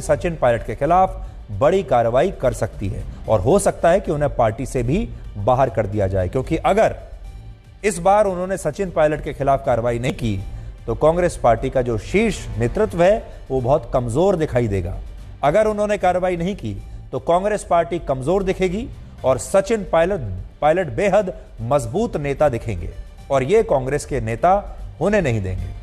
सचिन पायलट के खिलाफ बड़ी कार्रवाई कर सकती है और हो सकता है कि उन्हें पार्टी से भी बाहर कर दिया जाए, क्योंकि अगर इस बार उन्होंने सचिन पायलट के खिलाफ कार्रवाई नहीं की तो कांग्रेस पार्टी का जो शीर्ष नेतृत्व है, वो बहुत कमज़ोर दिखाई देगा। अगर उन्होंने कार्रवाई नहीं की तो कांग्रेस पार्टी कमज़ोर दिखेगी और सचिन पायलट पायलट बेहद मज़बूत नेता दिखेंगे और ये कांग्रेस के नेता होने नहीं देंगे।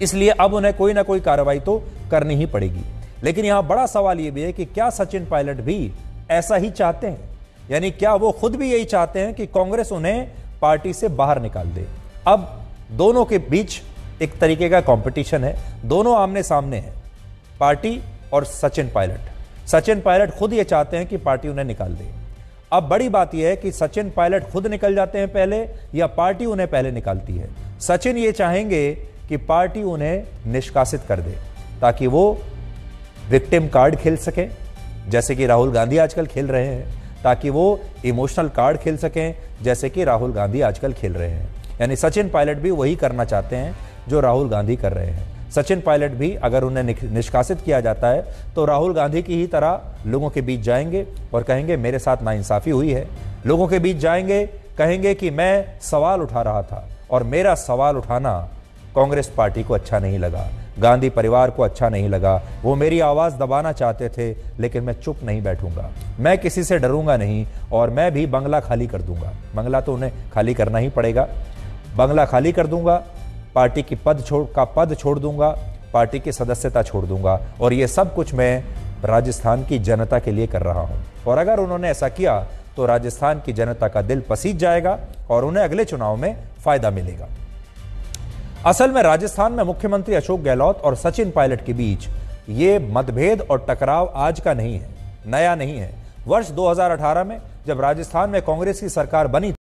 इसलिए अब उन्हें कोई ना कोई कार्रवाई तो करनी ही पड़ेगी। लेकिन यहाँ बड़ा सवाल यह भी है कि क्या सचिन पायलट भी ऐसा ही चाहते हैं? यानी क्या वो खुद भी यही चाहते हैं कि कांग्रेस उन्हें पार्टी से बाहर निकाल दे? अब दोनों के बीच एक तरीके का कंपटीशन है। दोनों आमने सामने हैं, पार्टी और सचिन पायलट। सचिन पायलट खुद ये चाहते हैं कि पार्टी उन्हें निकाल दे। अब बड़ी बात यह है कि सचिन पायलट खुद निकल जाते हैं पहले या पार्टी उन्हें पहले निकालती है? सचिन ये चाहेंगे कि पार्टी उन्हें निष्कासित कर दे, ताकि वो विक्टिम कार्ड खेल सकें जैसे कि राहुल गांधी आजकल खेल रहे हैं ताकि वो इमोशनल कार्ड खेल सकें जैसे कि राहुल गांधी आजकल खेल रहे हैं यानी सचिन पायलट भी वही करना चाहते हैं जो राहुल गांधी कर रहे हैं सचिन पायलट भी अगर उन्हें निष्कासित किया जाता है तो राहुल गांधी की ही तरह लोगों के बीच जाएँगे और कहेंगे मेरे साथ नाइंसाफ़ी हुई है लोगों के बीच जाएँगे कहेंगे कि मैं सवाल उठा रहा था और मेरा सवाल उठाना कांग्रेस पार्टी को अच्छा नहीं लगा गांधी परिवार को अच्छा नहीं लगा। वो मेरी आवाज़ दबाना चाहते थे, लेकिन मैं चुप नहीं बैठूँगा। मैं किसी से डरूँगा नहीं, और मैं भी बंगला खाली कर दूँगा। बंगला तो उन्हें खाली करना ही पड़ेगा। बंगला खाली कर दूँगा, पार्टी की पद छोड़, का पद छोड़ दूँगा, पार्टी की सदस्यता छोड़ दूँगा, और ये सब कुछ मैं राजस्थान की जनता के लिए कर रहा हूँ। और अगर उन्होंने ऐसा किया तो राजस्थान की जनता का दिल पसीज जाएगा, और उन्हें अगले चुनाव में फ़ायदा मिलेगा। असल में राजस्थान में मुख्यमंत्री अशोक गहलोत और सचिन पायलट के बीच ये मतभेद और टकराव आज का नहीं है, नया नहीं है। वर्ष 2018 में जब राजस्थान में कांग्रेस की सरकार बनी